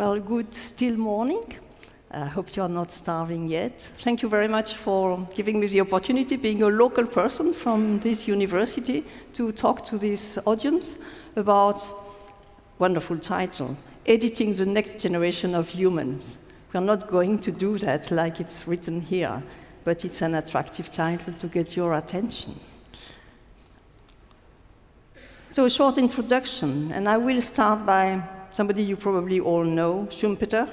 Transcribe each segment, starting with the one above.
Well, good still morning. I hope you are not starving yet. Thank you very much for giving me the opportunity, being a local person from this university, to talk to this audience about wonderful title, Editing the Next Generation of Humans. We are not going to do that like it's written here, but it's an attractive title to get your attention. So a short introduction, and I will start by somebody you probably all know, Schumpeter,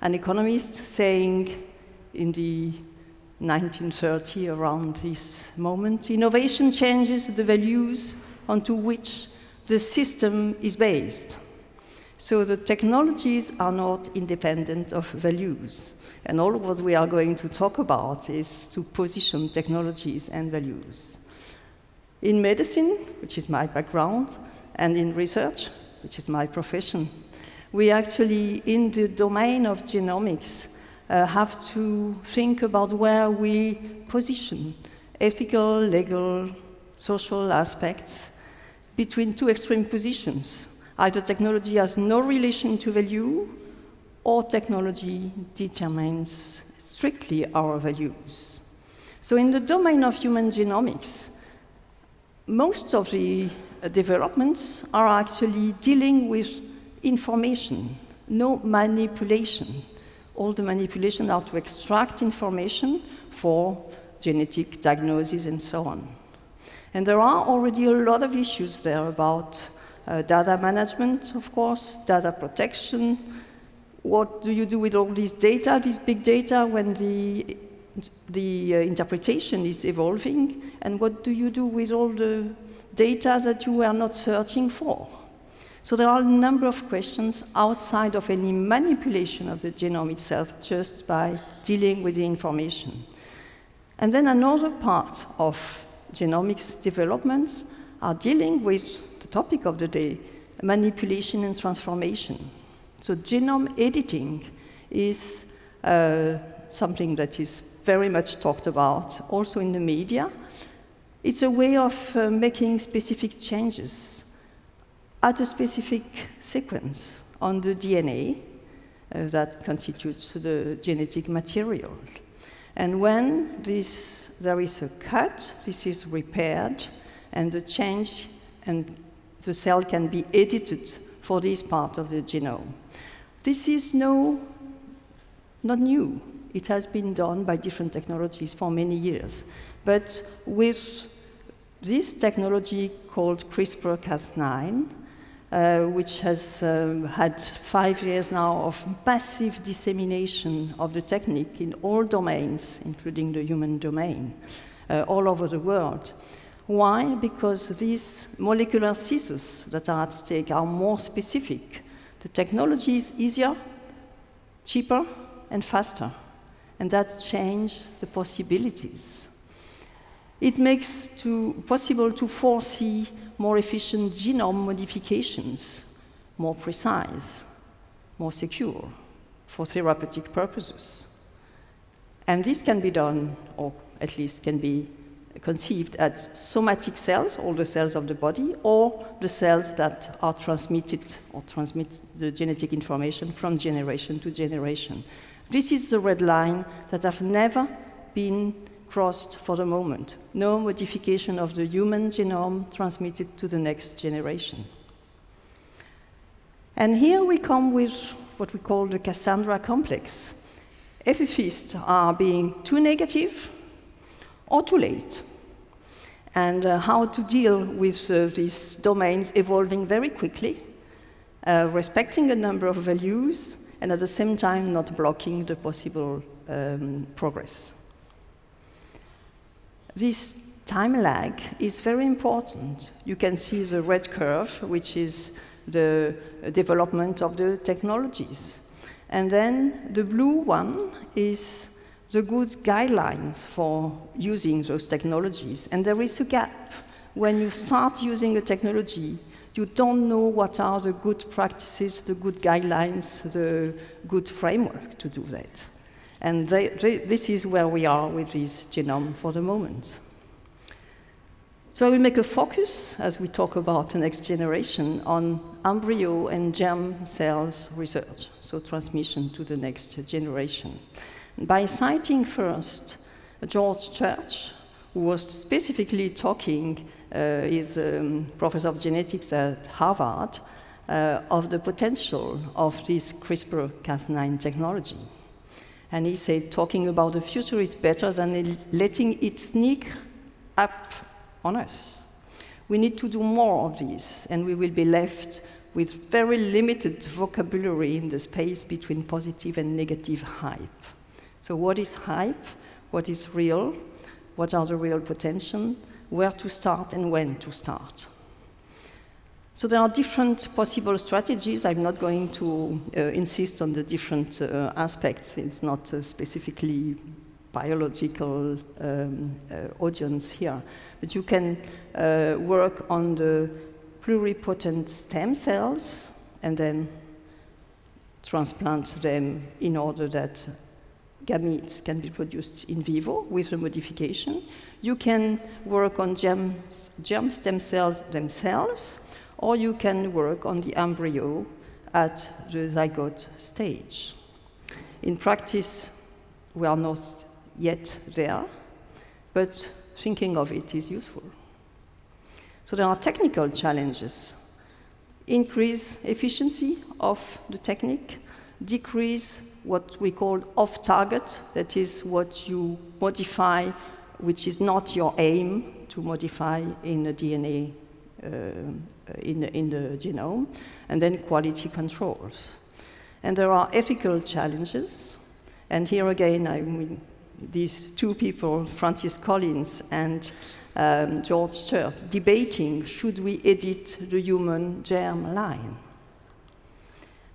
an economist, saying in the 1930 around this moment, innovation changes the values onto which the system is based. So the technologies are not independent of values. And all what we are going to talk about is to position technologies and values. In medicine, which is my background, and in research, which is my profession, we actually, in the domain of genomics, uh, have to think about where we position ethical, legal, social aspects between two extreme positions. Either technology has no relation to value, or technology determines strictly our values. So in the domain of human genomics, most of the developments are actually dealing with information, no manipulation. All the manipulation are to extract information for genetic diagnosis and so on. And there are already a lot of issues there about uh, data management, of course, data protection. What do you do with all this data, this big data, when the, the uh, interpretation is evolving? And what do you do with all the data that you are not searching for? So there are a number of questions outside of any manipulation of the genome itself just by dealing with the information. And then another part of genomics developments are dealing with the topic of the day, manipulation and transformation. So genome editing is uh, something that is very much talked about also in the media. It's a way of uh, making specific changes at a specific sequence on the DNA uh, that constitutes the genetic material. And when this, there is a cut, this is repaired, and the change and the cell can be edited for this part of the genome. This is no, not new. It has been done by different technologies for many years. But with this technology called CRISPR-Cas9, uh, which has um, had five years now of massive dissemination of the technique in all domains, including the human domain, uh, all over the world. Why? Because these molecular scissors that are at stake are more specific. The technology is easier, cheaper, and faster, and that changes the possibilities. It makes it possible to foresee more efficient genome modifications, more precise, more secure for therapeutic purposes. And this can be done, or at least can be conceived as somatic cells, all the cells of the body, or the cells that are transmitted or transmit the genetic information from generation to generation. This is the red line that have never been crossed for the moment. No modification of the human genome transmitted to the next generation. And here we come with what we call the Cassandra complex. Ethicists are being too negative or too late. And uh, how to deal with uh, these domains evolving very quickly, uh, respecting a number of values, and at the same time not blocking the possible um, progress. This time lag is very important. You can see the red curve, which is the development of the technologies. And then the blue one is the good guidelines for using those technologies. And there is a gap. When you start using a technology, you don't know what are the good practices, the good guidelines, the good framework to do that. And they, they, this is where we are with this genome for the moment. So I will make a focus, as we talk about the next generation, on embryo and germ cells research, so transmission to the next generation. By citing first George Church, who was specifically talking, uh, is a um, professor of genetics at Harvard, uh, of the potential of this CRISPR-Cas9 technology. And he said talking about the future is better than letting it sneak up on us. We need to do more of this, and we will be left with very limited vocabulary in the space between positive and negative hype. So what is hype? What is real? What are the real potential? Where to start and when to start? So there are different possible strategies. I'm not going to uh, insist on the different uh, aspects. It's not uh, specifically biological um, uh, audience here. But you can uh, work on the pluripotent stem cells and then transplant them in order that gametes can be produced in vivo with a modification. You can work on germ, germ stem cells themselves, or you can work on the embryo at the zygote stage. In practice, we are not yet there, but thinking of it is useful. So there are technical challenges. Increase efficiency of the technique, decrease what we call off-target, that is what you modify, which is not your aim to modify in the DNA, in, the, in the genome, and then quality controls. And there are ethical challenges, and here again, I mean, these two people, Francis Collins and um, George Church, debating should we edit the human germ line.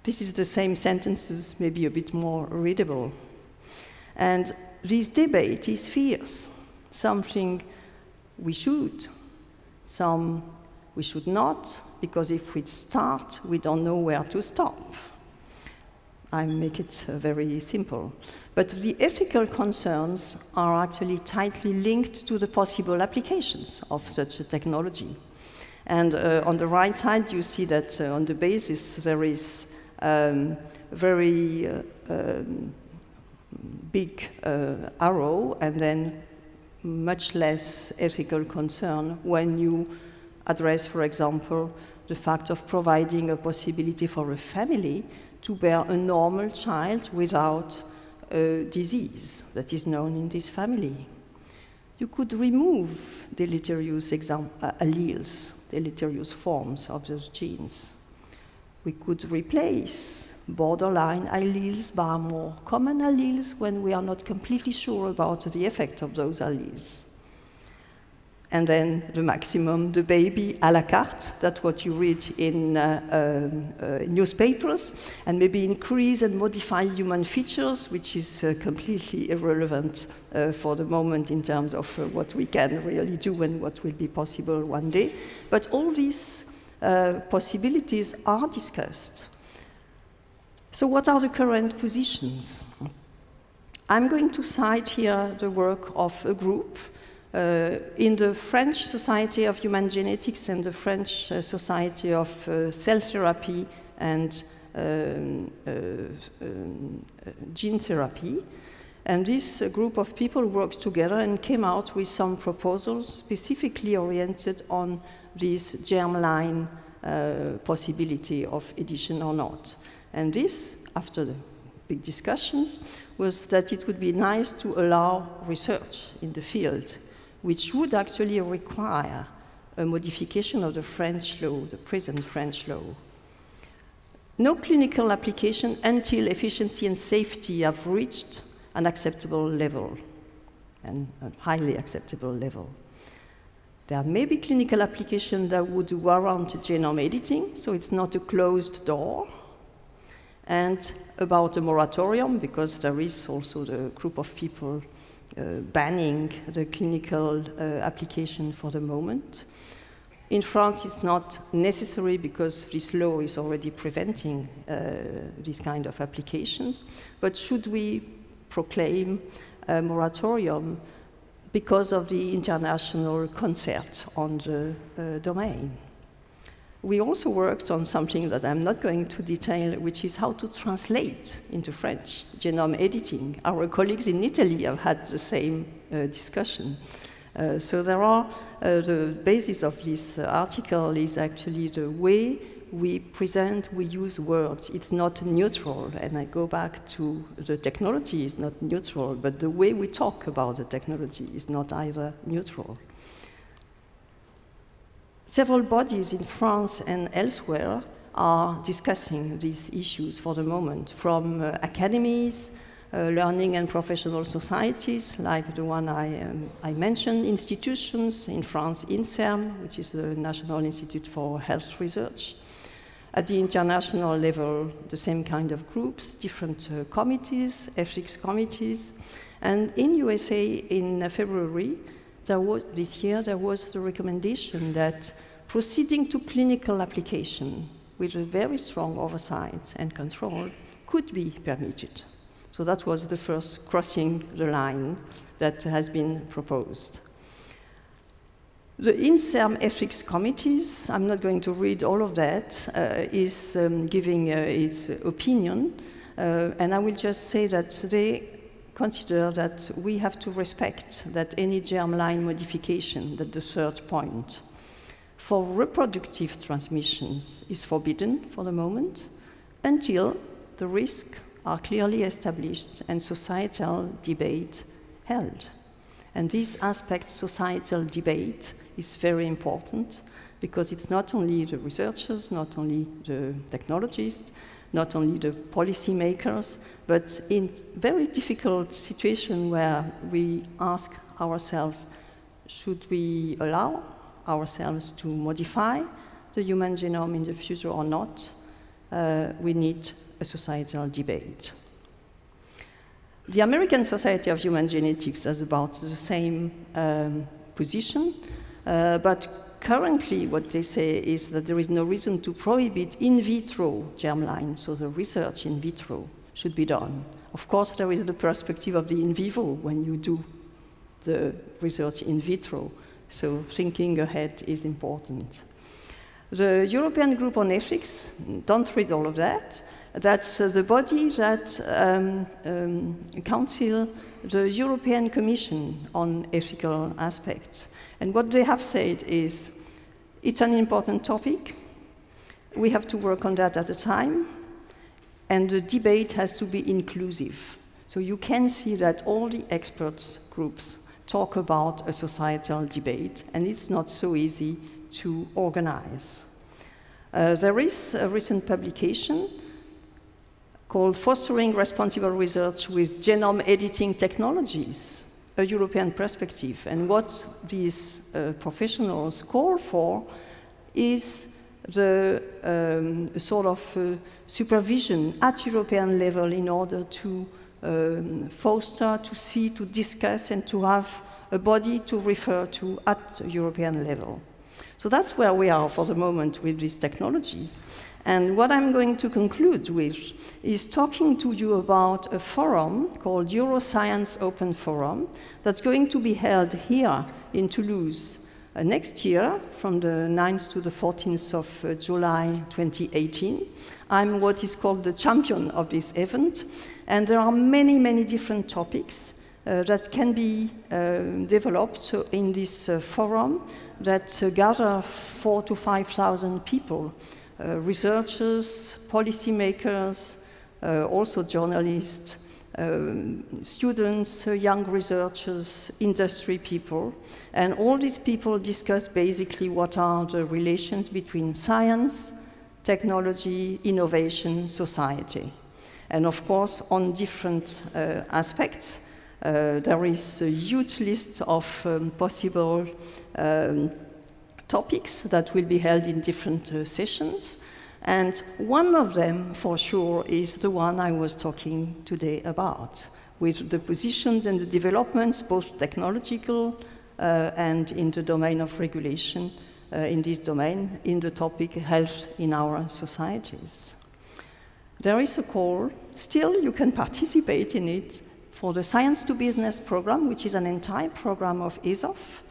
This is the same sentences, maybe a bit more readable. And this debate is fierce, something we should, some we should not, because if we start, we don't know where to stop. I make it uh, very simple. But the ethical concerns are actually tightly linked to the possible applications of such a technology. And uh, on the right side, you see that uh, on the basis there is um, very uh, um, big uh, arrow and then much less ethical concern when you address, for example, the fact of providing a possibility for a family to bear a normal child without a disease that is known in this family. You could remove deleterious uh, alleles, deleterious forms of those genes. We could replace borderline alleles by more common alleles when we are not completely sure about the effect of those alleles and then the maximum, the baby à la carte. That's what you read in uh, um, uh, newspapers, and maybe increase and modify human features, which is uh, completely irrelevant uh, for the moment in terms of uh, what we can really do and what will be possible one day. But all these uh, possibilities are discussed. So, what are the current positions? I'm going to cite here the work of a group uh, in the French Society of Human Genetics and the French uh, Society of uh, Cell Therapy and um, uh, um, Gene Therapy. And this group of people worked together and came out with some proposals specifically oriented on this germline uh, possibility of edition or not. And this, after the big discussions, was that it would be nice to allow research in the field which would actually require a modification of the French law, the present French law. No clinical application until efficiency and safety have reached an acceptable level, and a highly acceptable level. There may be clinical application that would warrant genome editing, so it's not a closed door. And about the moratorium, because there is also the group of people banning the clinical uh, application for the moment. In France, it's not necessary because this law is already preventing uh, these kind of applications. But should we proclaim a moratorium because of the international concert on the uh, domain. We also worked on something that I'm not going to detail, which is how to translate into French genome editing. Our colleagues in Italy have had the same uh, discussion. Uh, so there are, uh, the basis of this article is actually the way we present, we use words. It's not neutral, and I go back to the technology is not neutral, but the way we talk about the technology is not either neutral. Several bodies in France and elsewhere are discussing these issues for the moment, from uh, academies, uh, learning and professional societies, like the one I, um, I mentioned, institutions in France, INSERM, which is the National Institute for Health Research, at the international level, the same kind of groups, different uh, committees, ethics committees. And in USA in February, there was, this year, there was the recommendation that proceeding to clinical application with a very strong oversight and control could be permitted. So that was the first crossing the line that has been proposed. The INSERM ethics committees, I'm not going to read all of that, uh, is um, giving uh, its opinion, uh, and I will just say that they consider that we have to respect that any germline modification, that the third point, for reproductive transmissions is forbidden for the moment until the risks are clearly established and societal debate held. And this aspect, societal debate, is very important because it's not only the researchers, not only the technologists, not only the policymakers, but in very difficult situation where we ask ourselves, should we allow ourselves to modify the human genome in the future or not, uh, we need a societal debate. The American Society of Human Genetics has about the same um, position, uh, but currently what they say is that there is no reason to prohibit in vitro germline, so the research in vitro should be done. Of course, there is the perspective of the in vivo when you do the research in vitro, so thinking ahead is important. The European Group on Ethics, don't read all of that, that's the body that um, um, counsel the European Commission on ethical aspects. And what they have said is, it's an important topic, we have to work on that at a time, and the debate has to be inclusive. So you can see that all the experts groups talk about a societal debate, and it's not so easy to organize. Uh, there is a recent publication called Fostering Responsible Research with Genome Editing Technologies, a European perspective. And what these uh, professionals call for is the um, sort of uh, supervision at European level in order to um, foster, to see, to discuss, and to have a body to refer to at European level. So that's where we are for the moment with these technologies. And what I'm going to conclude with is talking to you about a forum called Euroscience Open Forum that's going to be held here in Toulouse uh, next year from the 9th to the 14th of uh, July 2018. I'm what is called the champion of this event, and there are many, many different topics uh, that can be uh, developed in this uh, forum that uh, gather four to 5,000 people researchers, policymakers, uh, also journalists, um, students, uh, young researchers, industry people. And all these people discuss basically what are the relations between science, technology, innovation, society. And of course, on different uh, aspects, uh, there is a huge list of um, possible um, topics that will be held in different uh, sessions. And one of them, for sure, is the one I was talking today about, with the positions and the developments, both technological uh, and in the domain of regulation, uh, in this domain, in the topic health in our societies. There is a call, still you can participate in it, for the Science to Business program, which is an entire program of ESOF,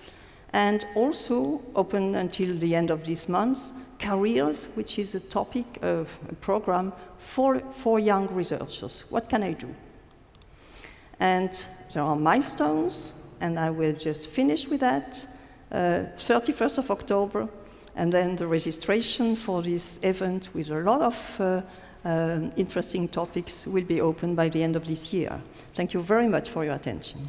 and also open until the end of this month, careers, which is a topic of a program for, for young researchers. What can I do? And there are milestones, and I will just finish with that. Uh, 31st of October, and then the registration for this event with a lot of uh, um, interesting topics will be open by the end of this year. Thank you very much for your attention.